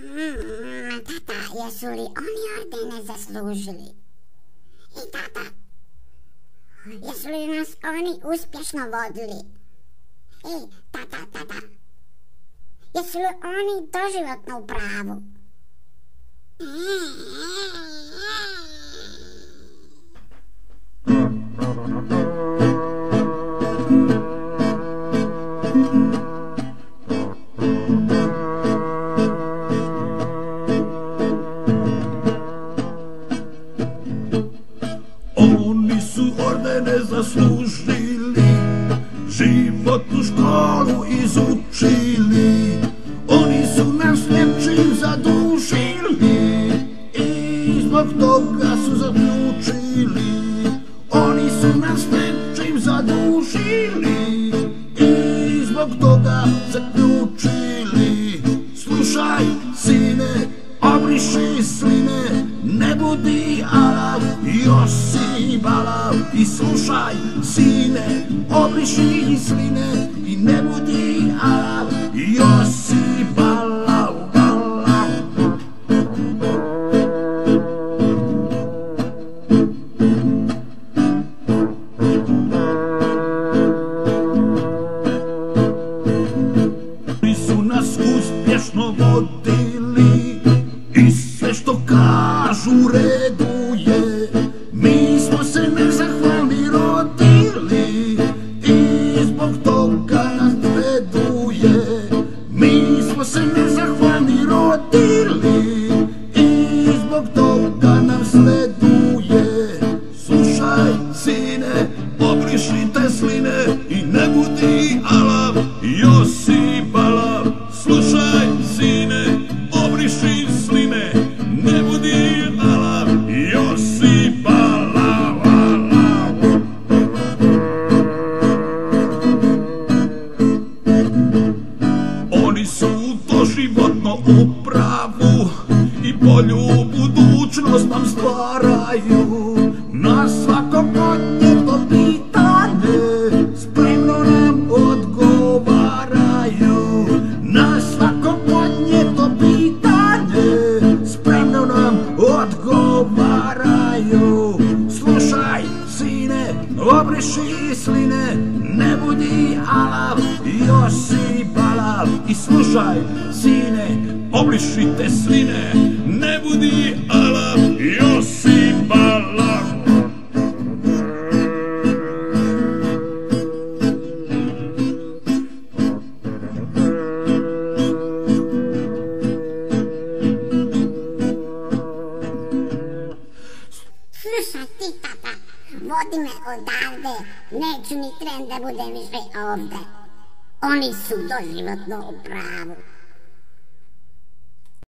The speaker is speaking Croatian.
Mm, tata, jesu li oni ordene zaslužili? I tata, jesu li nas oni uspješno vodili? I tata, tata, jesu li oni doživotno u pravu? Oni su ordene zaslužili, životnu školu izučili. Oni su nas nečim zadužili i zbog toga su zaključili. Oni su nas nečim zadužili i zbog toga zaključili. Slušaj, sine, obriši ne budi alav, josi balav. I slušaj, sine, obriši sline i ne budi alav, josi azure. U pravu i bolju budućnost nam stvaraju. Na svako podnijeto pitanje spremno nam odgovaraju. Na svako podnijeto pitanje spremno nam odgovaraju. Slušaj, sine, obriši sline, ne budi alav. I slušaj, sine, obriši te sline, ne budi alav, josi balav. Slušaj ti, tata, vodi me odavde, neću ni tren da budem više ovde. Oni su doživotno u pravu.